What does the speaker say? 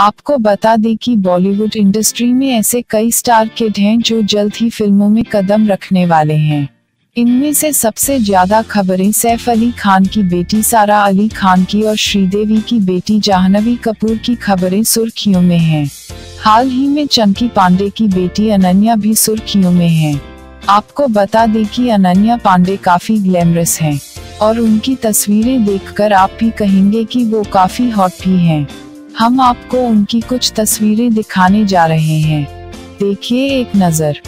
आपको बता दें कि बॉलीवुड इंडस्ट्री में ऐसे कई स्टार किड हैं जो जल्द ही फ़िल्मों में कदम रखने वाले हैं इनमें से सबसे ज़्यादा खबरें सैफ अली खान की बेटी सारा अली खान की और श्रीदेवी की बेटी जाहनवी कपूर की खबरें सुर्खियों में हैं। हाल ही में चंकी पांडे की बेटी अनन्या भी सुर्खियों में है आपको बता दें कि अनन्या पांडे काफ़ी ग्लैमरस हैं, और उनकी तस्वीरें देखकर आप भी कहेंगे कि वो काफ़ी हॉट भी हैं। हम आपको उनकी कुछ तस्वीरें दिखाने जा रहे हैं। देखिए एक नज़र।